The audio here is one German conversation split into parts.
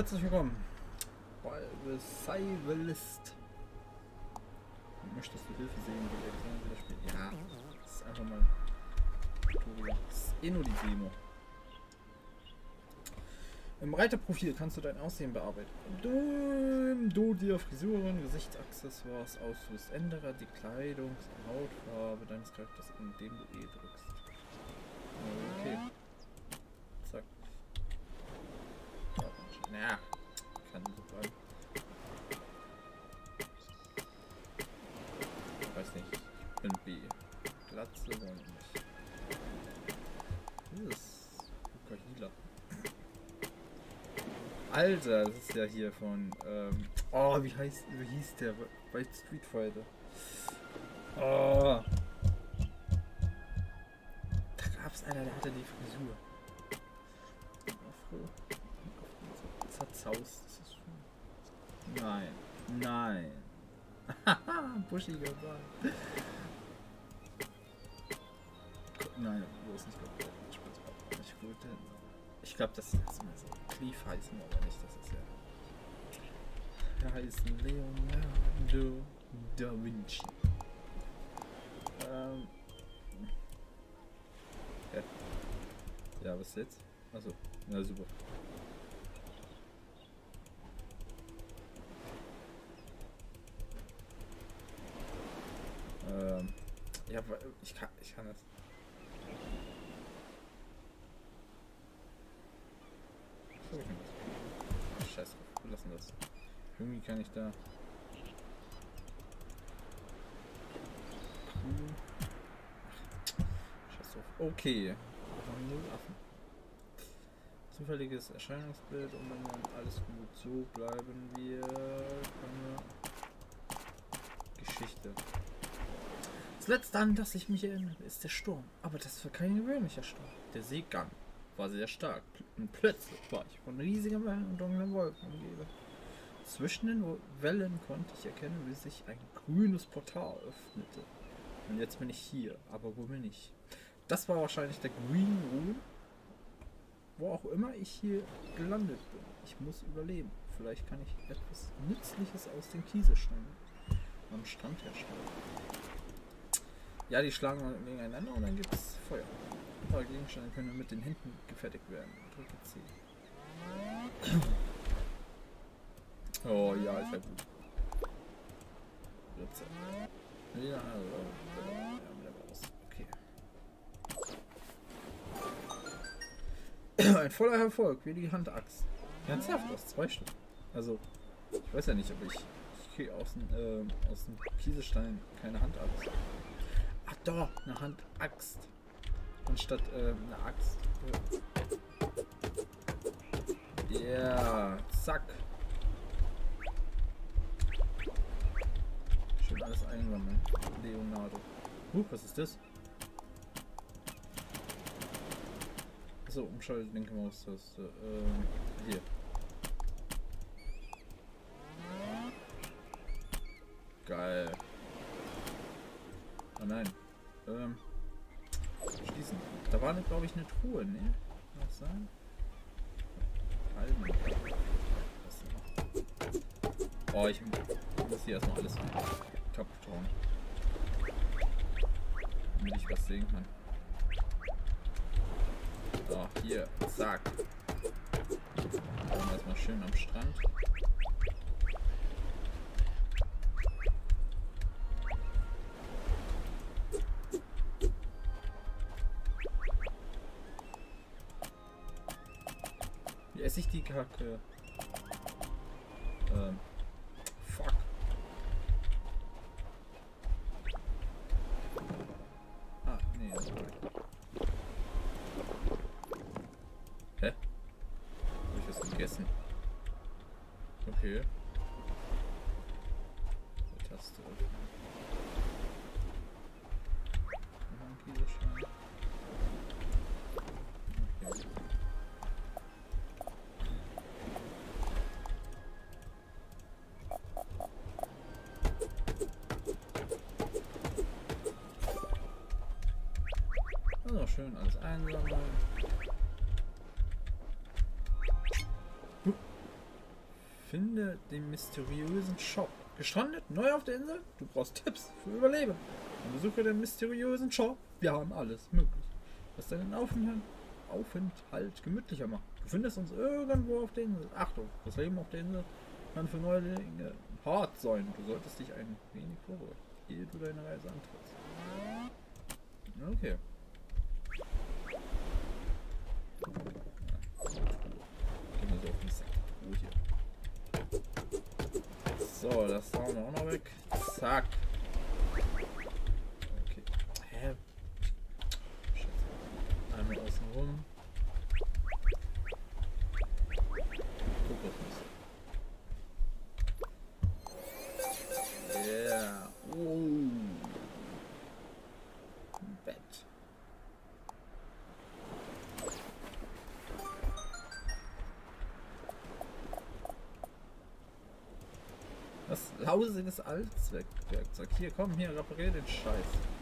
herzlich willkommen bei The Cyberlist. Möchtest du Hilfe sehen, wie der? Ja, das ist einfach mal. Das ist eh nur die Demo. Im Reiterprofil kannst du dein Aussehen bearbeiten. Du, du dir Frisuren, Gesichtsaccessoires aussuchst. Ändere die und Hautfarbe deines Charakters, indem du E drückst. Okay. Zack. Ja, kann so bleiben. Ich weiß nicht. Ich bin B. Glatze wollen nicht. Dieses Luca Hila. Alter, das ist ja hier von. Ähm, oh, wie heißt, wie hieß der bei Street Fighter? Oh. Da gab's einer, der hatte die Frisur. Afro. Zerzaust. Das ist schon. Nein. Nein. Buschiger Bart. Nein, wo ist nicht gut? Nicht gut. Ich glaube, das ist mal so. Cleave heißen, aber nicht. Das ist ja. Er heißt Leonardo da Vinci. Ähm. Ja. Ja, was jetzt? Achso, ja super. Ähm, ja, ich kann, ich kann das. Ach, scheiße, wir lassen das. Irgendwie kann ich da. Ach, scheiß drauf. Okay. Null Affen. Zufälliges Erscheinungsbild und dann alles gut. So bleiben wir. Geschichte. Letzte, an das ich mich erinnere, ist der Sturm. Aber das war kein gewöhnlicher Sturm. Der Seegang war sehr stark. Und plötzlich war ich von riesigen Wellen und dunklen Wolken umgeben. Zwischen den Wellen konnte ich erkennen, wie sich ein grünes Portal öffnete. Und jetzt bin ich hier. Aber wo bin ich? Das war wahrscheinlich der Green Room. Wo auch immer ich hier gelandet bin. Ich muss überleben. Vielleicht kann ich etwas Nützliches aus den Kieselsteinen am Strand herstellen. Ja, die schlagen gegeneinander und dann gibt es Feuer. Ein paar Gegenstände können mit den Händen gefertigt werden. Drücke C. Oh ja, ist ja gut. Ja, also, ja, aus. Okay. Ein voller Erfolg, wie die Handaxt. Ernsthaft, aus zwei Stück. Also, ich weiß ja nicht, ob ich, ich aus dem, äh, aus dem Kieselstein keine Handaxt. Ach doch, eine Handaxt. Anstatt äh, eine Axt. Ja, yeah, zack. Schön alles einsammeln. Leonardo. Huh, was ist das? Achso, umschaltet linke Maustaste. Ähm, hier. Geil. Oh nein. Ähm. Schließen. Da war, glaube ich, eine Truhe, ne? Kann das sein? Palmen. Oh, ich muss hier erstmal alles kaputt hauen. Damit ich was sehen kann. So, hier, zack. Dann erstmal schön am Strand. Wie esse ich die Kacke? Ähm. Finde den mysteriösen Shop. Gestrandet? Neu auf der Insel? Du brauchst Tipps für Überleben. Und besuche den mysteriösen Shop. Wir haben alles möglich. Was deinen Aufenthalt, Aufenthalt gemütlicher macht. Du findest uns irgendwo auf der Insel. Achtung, das Leben auf der Insel kann für Neulinge hart sein. Du solltest dich ein wenig vorbereiten, ehe du deine Reise antrittst. Okay. Gehen wir so auf den Sack. Oh, hier. So, das hauen wir auch noch weg. Zack. Okay. Hä? Scheiße. Einmal außen rum. Das lausiges Allzweckwerkzeug. Hier, komm, hier, reparier den Scheiß.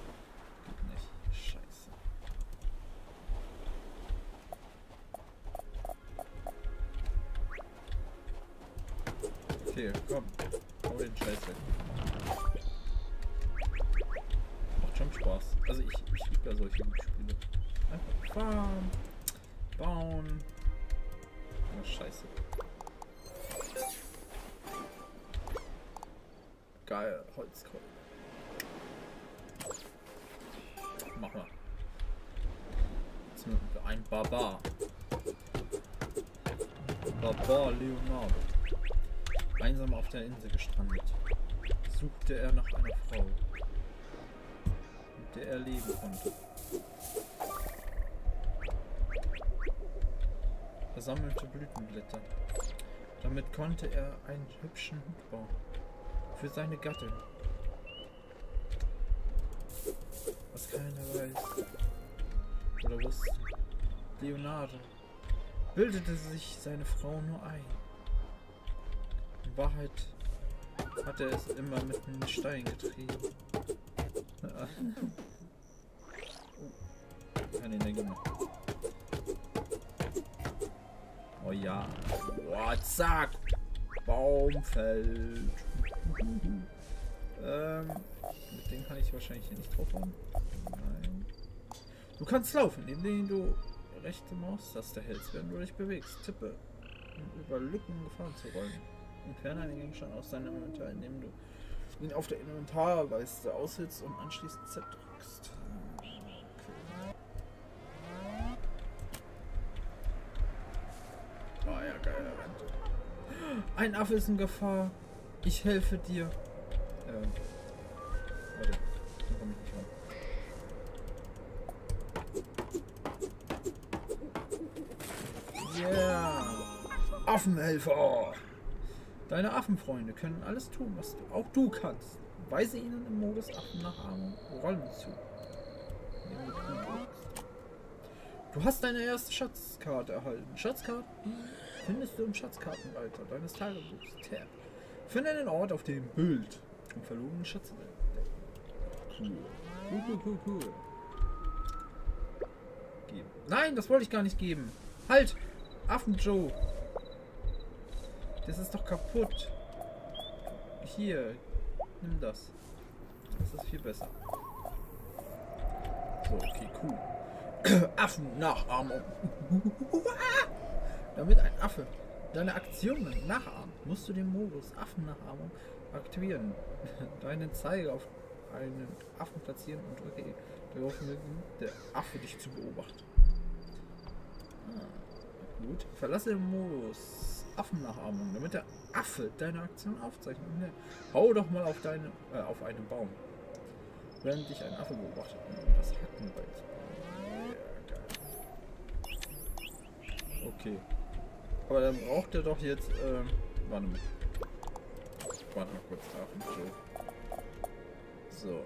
Der Insel gestrandet. Suchte er nach einer Frau, mit der er leben konnte. Er sammelte Blütenblätter. Damit konnte er einen hübschen Hut bauen. Für seine Gattin. Was keiner weiß. Oder wusste. Leonardo bildete sich seine Frau nur ein. Wahrheit hat er es immer mit einem Stein getrieben. oh. Keine Energie mehr. Oh ja. Boah, zack. Baumfeld. ähm, mit dem kann ich wahrscheinlich hier nicht drauf hauen. Nein. Du kannst laufen, indem du rechte Maustaste hältst, wenn du dich bewegst. Tippe, um über Lücken Gefahren zu räumen. Entferne einen Gegenstand aus deinem Inventar, indem du ihn auf der Inventarleiste aushältst und anschließend Z drückst. Okay. Ah ja, geil, er rennt. Ein Affe ist in Gefahr. Ich helfe dir. Ähm. Warte, da komm ich nicht ran. Yeah! Affenhelfer! Deine Affenfreunde können alles tun, was du, auch du kannst. Weise ihnen im Modus Affennachahmung Rollen zu. Du hast deine erste Schatzkarte erhalten. Schatzkarten findest du im Schatzkartenreiter deines Tagebuchs. Tab. Finde einen Ort, auf dem Bild und verlorene Schätze Cool. Cool, cool, cool, cool. Geben. Nein, das wollte ich gar nicht geben. Halt! Affen Joe. Das ist doch kaputt. Hier, nimm das. Das ist viel besser. So, okay, cool. Affennachahmung. Damit ein Affe deine Aktionen nachahmt, musst du den Modus Affennachahmung aktivieren. Deinen Zeiger auf einen Affen platzieren und drücke darauf, der Affe dich zu beobachten. Ah, gut. Verlasse den Modus Affennachahmung, damit der Affe deine Aktion aufzeichnet. Und hau doch mal auf, deine, äh, auf einen Baum. Während dich ein Affe beobachtet, das beizubauen. Ja, geil. Okay. Aber dann braucht er doch jetzt, ähm, warte mal. Warte mal kurz, Affen. So.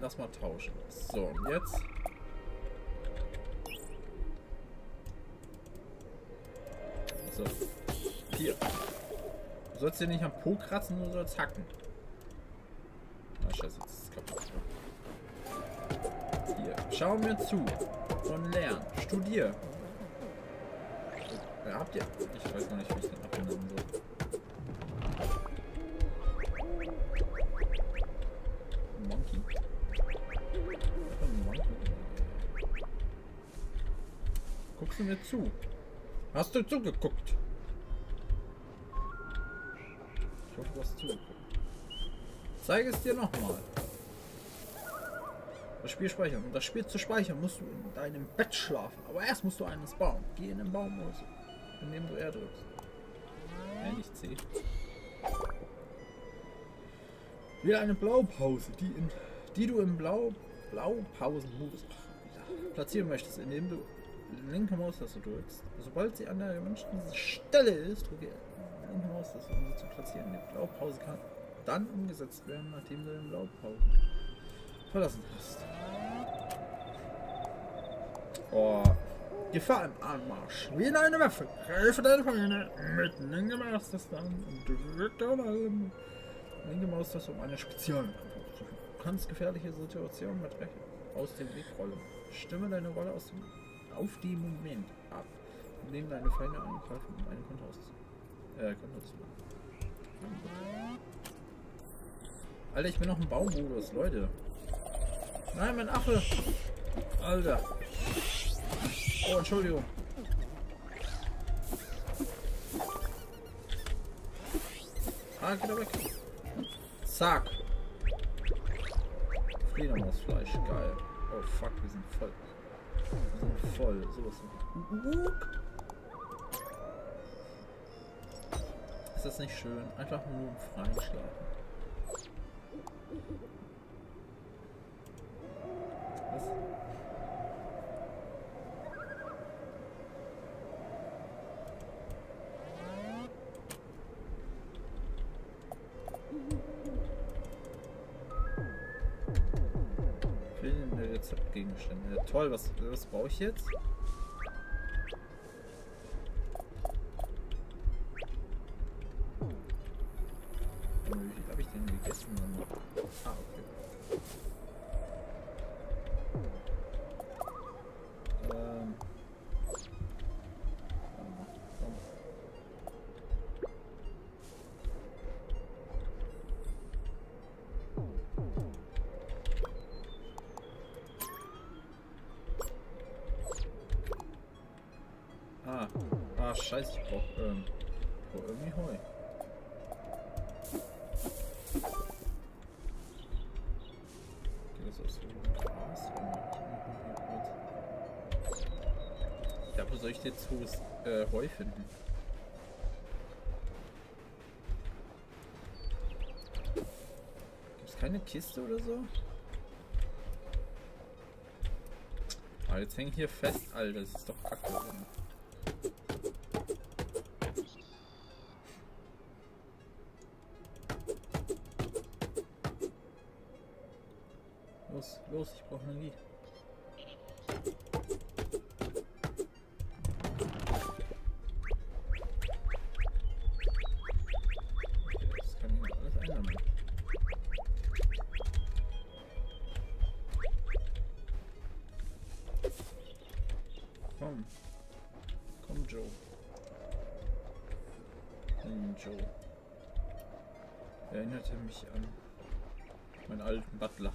Lass mal tauschen. So, und jetzt. So. Hier. Du sollst dir nicht am Po kratzen, du sollst hacken. Na scheiße, jetzt ist es kaputt. Hier. Schau mir zu. Und lern. Studier. Äh, habt ihr. Ich weiß noch nicht, wie ich den abnehmen soll. Monkey. Monkey. Guckst du mir zu? Hast du zugeguckt? Hast zugeguckt. Zeige es dir nochmal. Das Spiel speichern. Um das Spiel zu speichern, musst du in deinem Bett schlafen. Aber erst musst du eines bauen. Geh in den Baum aus. Indem du R drückst. Äh, nicht C. Wähle eine Blaupause, die, in, die du im Blau, Blaupausenmodus platzieren möchtest, indem du linke Maustaste drückst. Sobald sie an der gewünschten Stelle ist, drücke linke Maustaste, um sie zu platzieren. Die Blaupause kann dann umgesetzt werden, nachdem du den Blaupausen verlassen hast. Oh. Gefahr im Anmarsch. Wie in eine Waffe. Greife deine Feinde mitten in den Maustaste an und drücke allem linke Maustaste, um eine Spezialangriff zu Du kannst gefährliche Situationen mit Recht aus dem Weg rollen. Stimme deine Rolle aus dem, auf den Moment ab, indem deine Feinde angreifen, um einen Konter auszumachen. Äh, Konter zu machen. Alter, ich bin noch im Baumodus, Leute. Nein, mein Affe! Alter. Oh, Entschuldigung. Ah, geht weg. Zack. Fledermausfleisch, geil. Oh fuck, wir sind voll. Wir sind voll. Sowas. Ist das nicht schön? Einfach nur im Freien schlafen. Was? Fehlende Rezeptgegenstände. Ja, toll, was, was brauche ich jetzt? Ja, wo soll ich jetzt Hus, äh, Heu finden? Gibt's keine Kiste oder so? Ah, jetzt hängen hier fest, Alter, das ist doch kacke. Los, los, ich brauche Energie. Erinnerte mich an meinen alten Butler.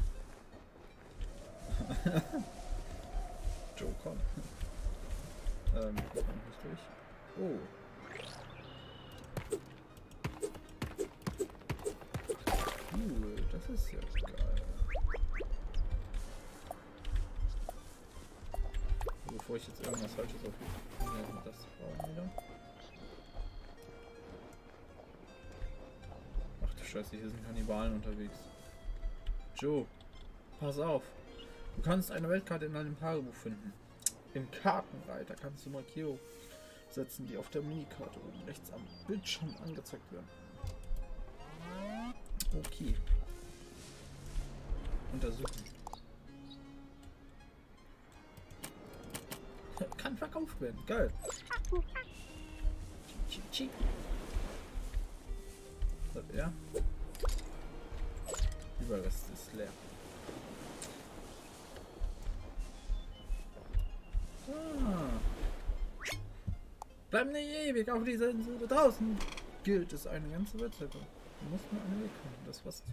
Joe, komm. ähm, ich komm nicht durch. Oh. Cool, das ist ja geil. Bevor ich jetzt irgendwas Falsches auf ja, das bauen wieder. Scheiße, hier sind Kannibalen unterwegs. Joe, pass auf. Du kannst eine Weltkarte in deinem Tagebuch finden. Im Kartenreiter kannst du Markierungen setzen, die auf der Minikarte oben rechts am Bildschirm angezeigt werden. Okay. Untersuchen. Kann verkauft werden. Geil. Was hat er? Überrest ist leer. Ah. Bleib nicht ewig auf dieser Insel. Draußen gilt es eine ganze Wettzeit. Du musst mir einen Weg finden. Das was zu.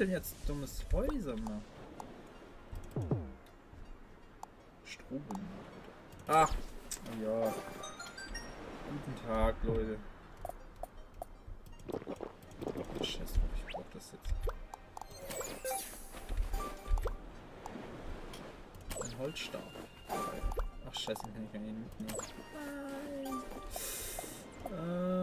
Denn jetzt dummes Häuser mal? Strohbündel. Ach, ja. Guten Tag, Leute. Scheiße, ich brauch das jetzt. Ein Holzstab. Ach scheiße, kann ich gar nicht mitnehmen. Ähm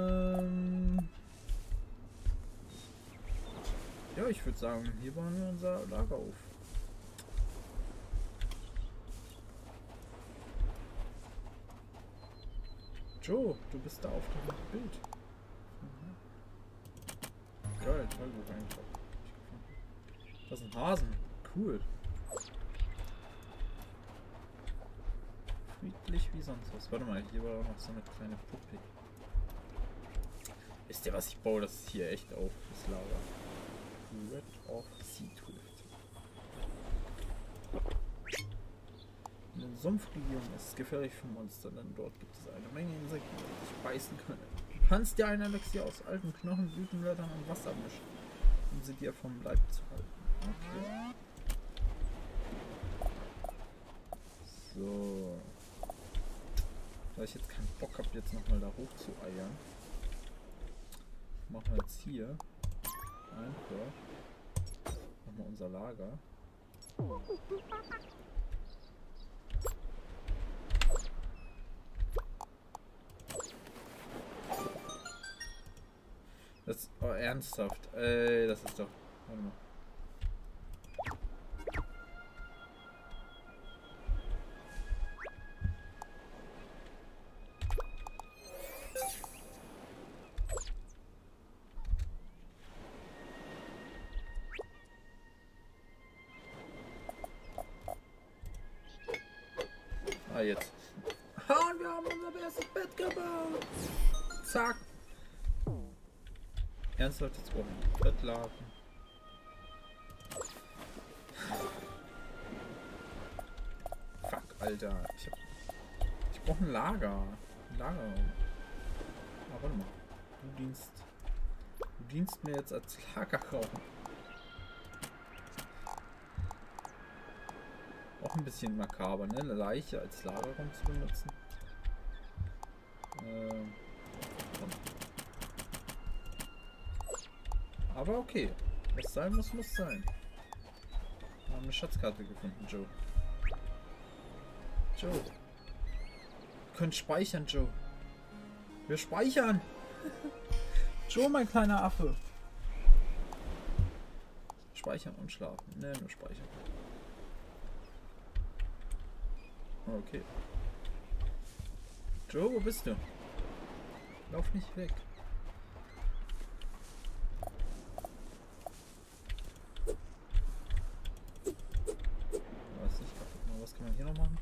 ja, ich würde sagen, hier bauen wir unser Lager auf. Joe, du bist da auf dem Bild. Mhm. Geil, Tagebuch eigentlich auch. Das ist ein Hasen. Cool. Friedlich wie sonst was. Warte mal, hier war auch noch so eine kleine Puppe. Wisst ihr, was ich baue? Das ist hier echt auf, das Lager. Red of Sea Twift. In der Sumpfregion ist gefährlich für Monster, denn dort gibt es eine Menge Insekten, die dich beißen können. Du kannst dir eine Elixier aus alten Knochen, Blütenblättern und Wasser mischen, um sie dir vom Leib zu halten. Okay. So. Da ich jetzt keinen Bock habe, jetzt nochmal da hoch zu eiern, machen wir jetzt hier einfach nochmal unser Lager. Das oh, ernsthaft. Ey, das ist doch. Warte mal. Jetzt. Und wir haben unser erstes Bett gebaut. Zack. Ernsthaft, jetzt wir Bettlaken. Fuck, Alter. Ich, hab, ich brauche ein Lager. Ein Lager. Ah, warte mal. Du dienst. Du dienst mir jetzt als Lagerraum. Auch ein bisschen makaber, ne? Eine Leiche als Lagerraum zu benutzen. Ähm, aber okay. Was sein muss, muss sein. Wir haben eine Schatzkarte gefunden, Joe. Joe. Wir können speichern, Joe. Wir speichern. Joe, mein kleiner Affe. Speichern und schlafen. Ne, nur speichern. Okay. Joe, wo bist du? Lauf nicht weg. Was, kann man hier noch machen?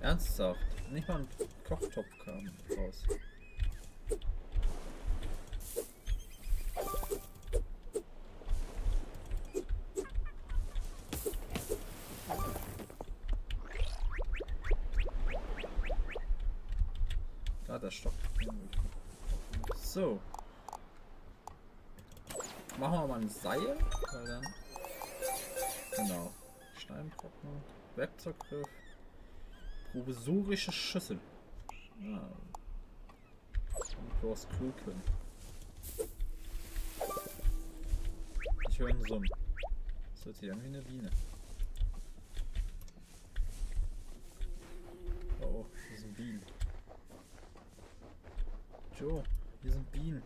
Ernsthaft? Nicht mal ein Kochtopf kam raus. Da, der Stock. So. Machen wir mal ein Seil, weil dann. Genau. Steinbrocken, Werkzeuggriff, provisorische Schüssel. Ah. Und bloß Kluken. Ich höre einen Summen. Das hört sich an wie eine Biene. Oh, oh, hier sind Bienen. Joe, hier sind Bienen.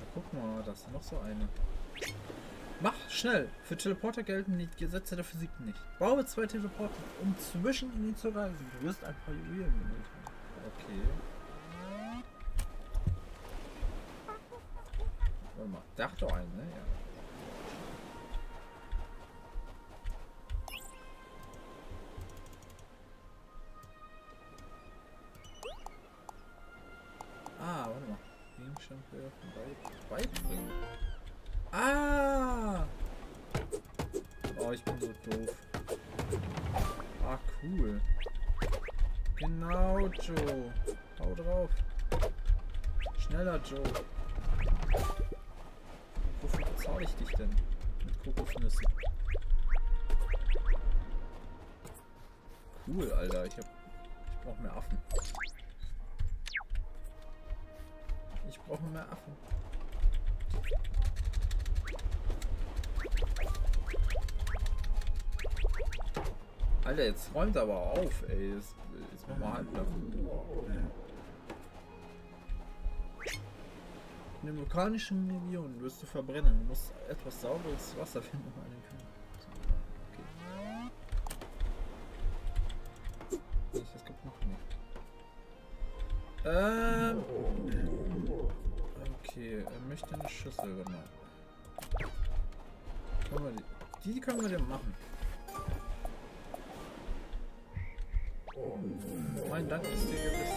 Na, guck mal, da ist noch so eine. Mach schnell. Für Teleporter gelten die Gesetze der Physik nicht. Baue zwei Teleporter, um zwischen ihnen zu reisen. Du wirst ein paar Juwelen benötigen. Okay. Warte mal. Da hat doch einen, ne? Ja. Ah, warte mal. Gegenstand werfen, bei, beibringen. Ah! Oh, ich bin so doof. Ah, cool. Genau, Joe. Hau drauf. Schneller, Joe. Wofür bezahle ich dich denn? Mit Kokosnüsse. Cool, Alter. Ich hab. Ich brauche mehr Affen. Ich brauche mehr Affen. Alter, jetzt räumt aber auf, ey. Jetzt, jetzt machen wir Halblauf. In den vulkanischen Regionen wirst du verbrennen. Du musst etwas sauberes Wasser finden, um einen Kühl. Okay. Das kaputt? Nee. Ähm. Okay, Schüssel, genau. Können die, die können wir denn machen. Mein Dank ist dir gewiss.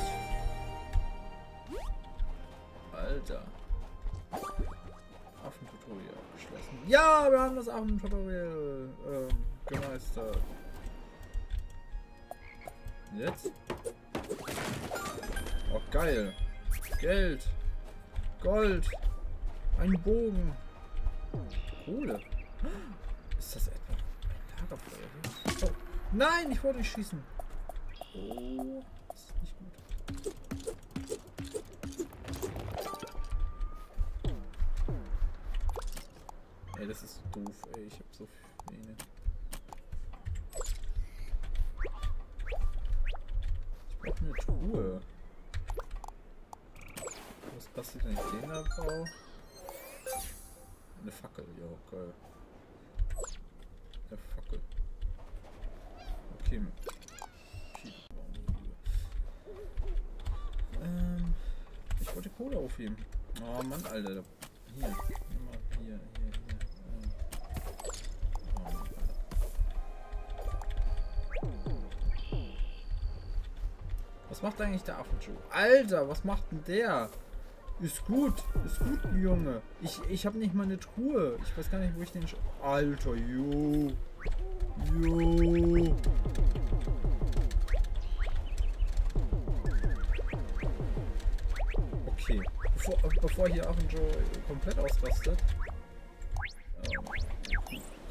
Alter. Affentutorial abgeschlossen. Ja, wir haben das Affentutorial ähm, gemeistert. Jetzt? Oh, geil. Geld. Gold. Ein Bogen. Kohle. Ist das etwa ein Lagerfeuer? Oh. Nein, ich wollte nicht schießen. Oh, das ist nicht gut. Ey, das ist doof, ey. Ich hab so viele. Ich brauche eine Truhe. Was passiert, wenn ich den da baue? Eine Fackel, ja, geil. Eine Fackel. Okay. Ähm, ich wollte Kohle aufheben. Oh Mann, Alter. Hier. Hier, hier, hier. Ähm. Oh. Was macht eigentlich der Affenschuh? Alter, was macht denn der? Ist gut, ist gut, Junge. Ich, ich habe nicht mal eine Truhe. Ich weiß gar nicht, wo ich den... Sch Alter, jo. Jo. Okay. Bevor, bevor hier auch ein Joe komplett ausrastet. Ähm,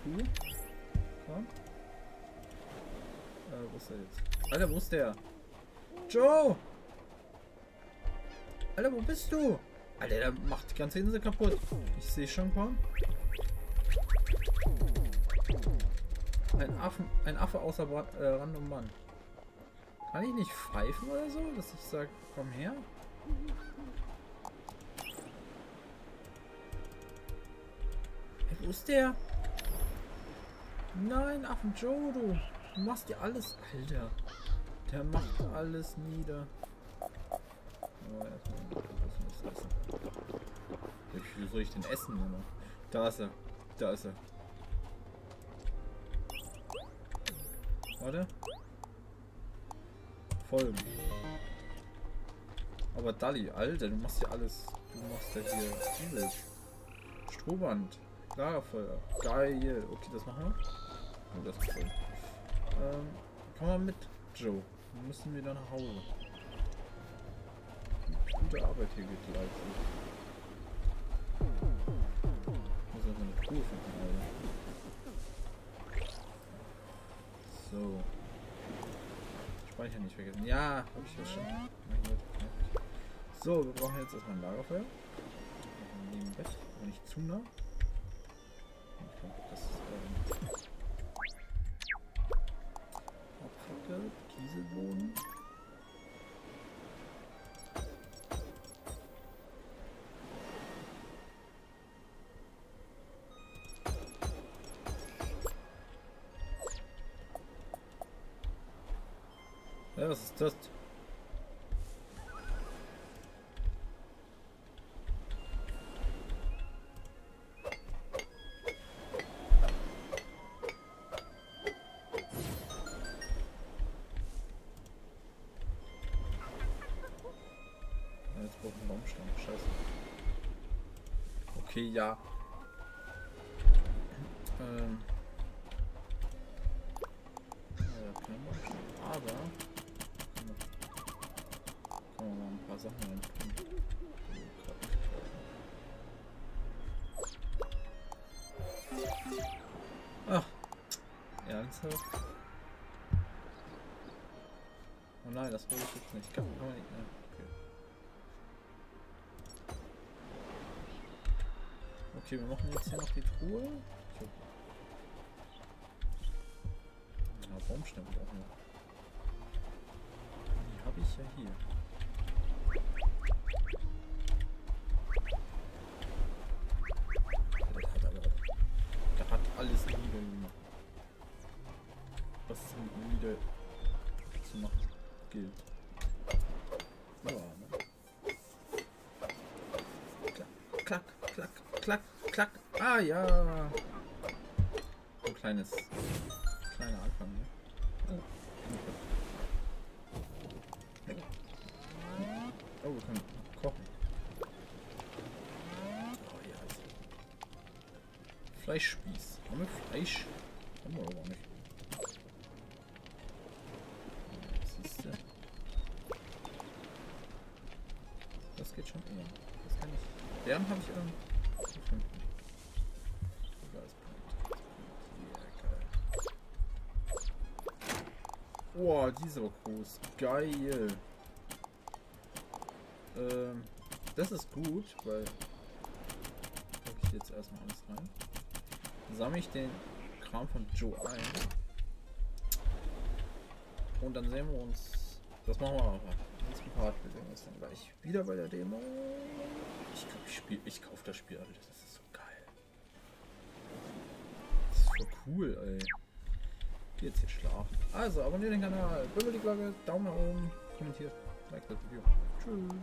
Kuh. Komm. Äh, wo ist der jetzt? Alter, wo ist der? Joe! Alter, wo bist du? Alter, der macht die ganze Insel kaputt. Ich sehe schon kommen. Ein, Affen, ein Affe außer Brand, äh, Rand und Mann. Kann ich nicht pfeifen oder so, dass ich sage, komm her? Hey, wo ist der? Nein, Affen Joe, du. Du machst dir alles. Alter. Der macht alles nieder. Oh, erstmal was essen. Wie soll ich denn essen? Oder? Da ist er. Da ist er. Warte. Folgen. Aber Dalli, Alter, du machst ja alles. Du machst ja hier übel. Strohband. Lagerfeuer. Geil. Okay, das machen wir. Oh, das ist cool. Ähm, komm mal mit, Joe. Wir müssen wieder nach Hause. Gute Arbeit hier geleistet. Muss also eine Truhe finden, Alter. So. Speicher nicht vergessen. Ja, hab ich ja schon. So, wir brauchen jetzt erstmal ein Lagerfeuer. Neben Bett, aber nicht zu nah. Ja, was ist das? Ja. Ähm. Nicht. Kann, kann man nicht. Ja, okay. Okay, wir machen jetzt hier noch die Truhe. Hab... Ja, Baumstämme brauchen wir. Die habe ich ja hier. Alles nieder gemacht. Was mit nieder zu machen gilt. Ja. Ein kleines, Boah, die ist aber groß. Geil. Ähm, das ist gut, weil. Packe ich jetzt erstmal alles rein. Sammle ich den Kram von Joe ein. Und dann sehen wir uns. Das machen wir aber. Im nächsten Part. Wir sehen uns dann gleich wieder bei der Demo. Ich glaube, ich. Ich kaufe das Spiel, Alter. Das ist so geil. Das ist voll cool, ey die jetzt hier schlaft. Also, abonniert den Kanal, drückt die Glocke, Daumen nach oben, kommentiert, like das Video. Tschüss.